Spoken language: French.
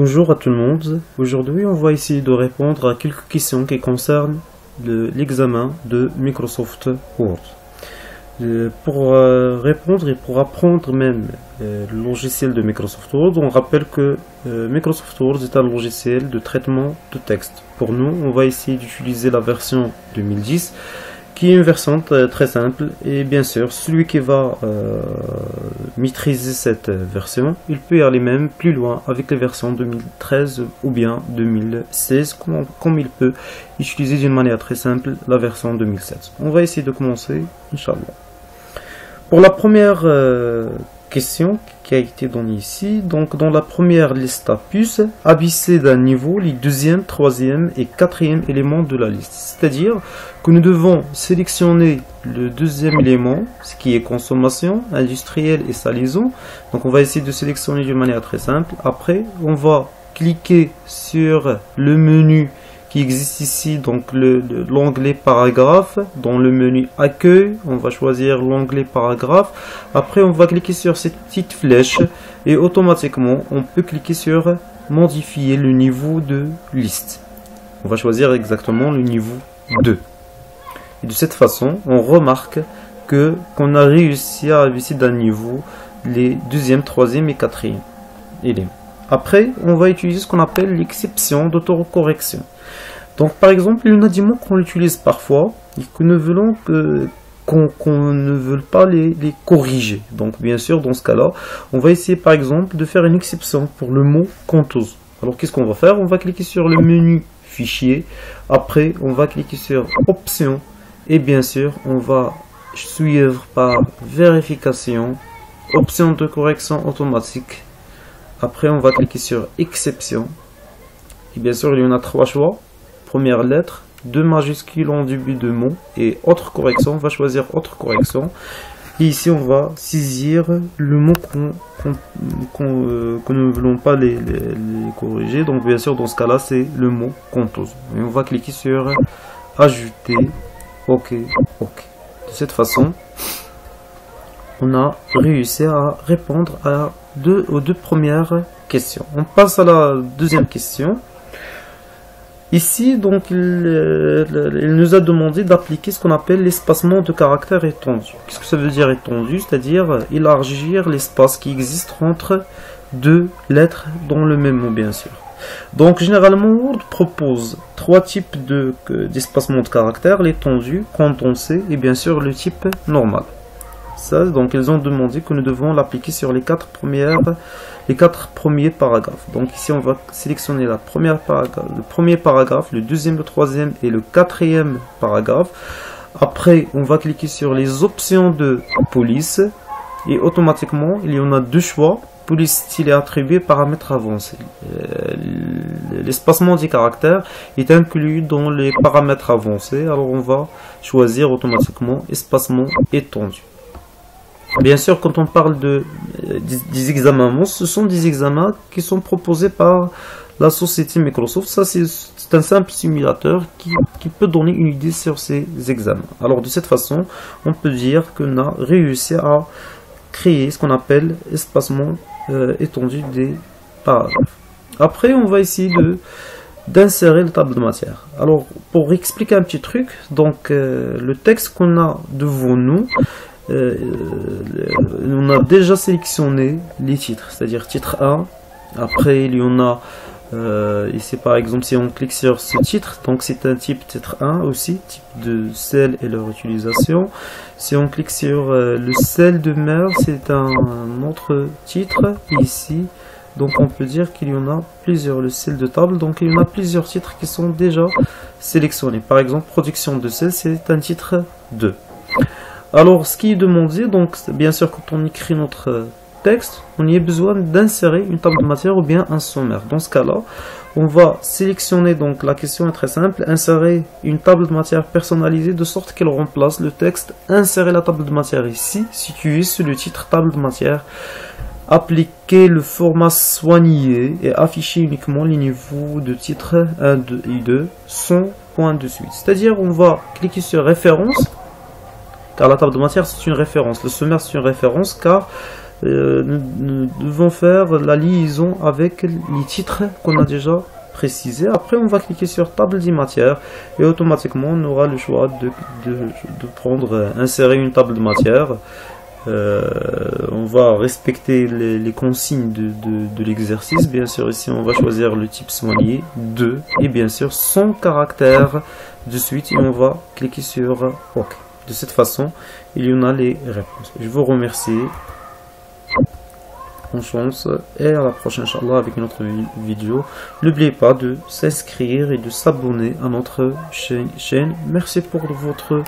Bonjour à tout le monde. Aujourd'hui, on va essayer de répondre à quelques questions qui concernent l'examen de Microsoft Word. Euh, pour euh, répondre et pour apprendre même euh, le logiciel de Microsoft Word, on rappelle que Microsoft Word est un logiciel de traitement de texte. Pour nous, on va essayer d'utiliser la version 2010 qui est une version très simple. Et bien sûr celui qui va euh, maîtriser cette version il peut aller même plus loin avec les versions 2013 ou bien 2016 comme, il peut utiliser d'une manière très simple la version 2007 on va essayer de commencer Inch'Allah. Pour la première euh, qui a été donnée ici. Donc, dans la première liste à puces, abaisser d'un niveau les deuxième, troisième et quatrième éléments de la liste. C'est-à-dire que nous devons sélectionner le deuxième élément, ce qui est consommation, industrielle et salaison. Donc, on va essayer de sélectionner d'une manière très simple. Après, on va cliquer sur le menu qui existe ici, donc l'onglet paragraphe. Dans le menu accueil, on va choisir l'onglet paragraphe. Après, on va cliquer sur cette petite flèche et automatiquement, on peut cliquer sur modifier le niveau de liste. On va choisir exactement le niveau 2. Et de cette façon, on remarque que qu'on a réussi à réussir d'un niveau les deuxième, troisième et quatrième éléments. Après, on va utiliser ce qu'on appelle l'exception d'autocorrection. Donc par exemple, il y en a des mots qu'on utilise parfois et que nous qu'on ne veut pas les, corriger. Donc bien sûr, dans ce cas-là, on va essayer par exemple de faire une exception pour le mot comptose. Alors qu'est-ce qu'on va faire? On va cliquer sur le menu fichier. Après, on va cliquer sur option. Et bien sûr, on va suivre par vérification, option de correction automatique. Après, on va cliquer sur exception. Et bien sûr, il y en a trois choix première lettre, deux majuscules en début de mot et autre correction. On va choisir autre correction. Ici, on va saisir le mot qu'on euh, que nous ne voulons pas les, corriger. Donc, bien sûr, dans ce cas-là, c'est le mot comptose. Et on va cliquer sur ajouter. OK, OK. De cette façon, on a réussi à répondre à deux, aux deux premières questions. On passe à la deuxième question. Ici, donc, euh, il, nous a demandé d'appliquer ce qu'on appelle l'espacement de caractère étendu. Qu'est-ce que ça veut dire étendu? C'est-à-dire élargir l'espace qui existe entre deux lettres dans le même mot, bien sûr. Donc, généralement, Word propose trois types d'espacement de, de caractère, l'étendu, condensé et bien sûr le type normal. Donc, ils ont demandé que nous devons l'appliquer sur les quatre premières les quatre premiers paragraphes. Donc ici, on va sélectionner le premier paragraphe, le deuxième, le troisième et le quatrième paragraphe. Après, on va cliquer sur les options de police et automatiquement, il y en a deux choix. Police style et attribué, paramètres avancés. Euh, l'espacement des caractères est inclus dans les paramètres avancés. Alors on va choisir automatiquement espacement étendu. Bien sûr, quand on parle de, euh, des, examens ce sont des examens qui sont proposés par la société Microsoft. Ça, c'est un simple simulateur qui, peut donner une idée sur ces examens. Alors, de cette façon, on peut dire qu'on a réussi à créer ce qu'on appelle espacement euh, étendu des paragraphes. Après, on va essayer de d'insérer le table de matière. Alors, pour expliquer un petit truc, donc euh, le texte qu'on a devant nous, euh, on a déjà sélectionné les titres, c'est-à-dire titre 1. Après, il y en a euh, ici par exemple si on clique sur ce titre, donc c'est un type titre 1 aussi, type de sel et leur utilisation. Si on clique sur euh, le sel de mer, c'est un, autre titre ici. Donc on peut dire qu'il y en a plusieurs, le sel de table, donc il y en a plusieurs titres qui sont déjà sélectionnés. Par exemple, production de sel, c'est un titre 2. Alors, ce qui est demandé, donc, bien sûr, quand on écrit notre euh, texte, on y a besoin d'insérer une table de matière ou bien un sommaire. Dans ce cas-là, on va sélectionner, donc la question est très simple, insérer une table de matière personnalisée de sorte qu'elle remplace le texte, insérer la table de matière ici, située sur le titre table de matière, appliquer le format soigné et afficher uniquement les niveaux de titre 1, 2 et 2 sans point de suite. C'est-à-dire, on va cliquer sur référence, car la table de matière c'est une référence. Le sommaire c'est une référence car euh, nous, devons faire la liaison avec les titres qu'on a déjà précisés. Après, on va cliquer sur table de matière et automatiquement, on aura le choix de, prendre, euh, insérer une table de matière. Euh, on va respecter les, consignes de, l'exercice. Bien sûr, ici, on va choisir le type soigné 2 et bien sûr, son caractère de suite. On va cliquer sur OK. De cette façon, il y en a les réponses. Je vous remercie. Bonne chance et à la prochaine Inch'Allah avec une autre vi- vidéo. N'oubliez pas de s'inscrire et de s'abonner à notre chaîne. Merci pour votre